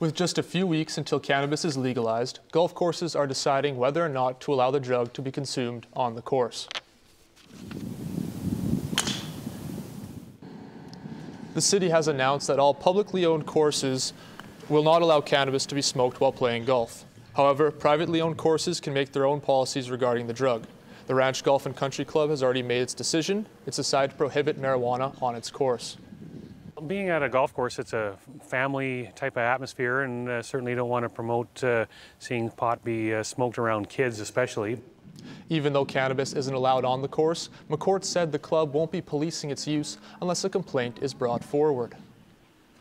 With just a few weeks until cannabis is legalized, golf courses are deciding whether or not to allow the drug to be consumed on the course. The city has announced that all publicly owned courses will not allow cannabis to be smoked while playing golf. However, privately owned courses can make their own policies regarding the drug. The Ranch Golf and Country Club has already made its decision. It's decided to prohibit marijuana on its course. Being at a golf course, it's a family type of atmosphere, and uh, certainly don't want to promote uh, seeing pot be uh, smoked around kids, especially. Even though cannabis isn't allowed on the course, McCourt said the club won't be policing its use unless a complaint is brought forward.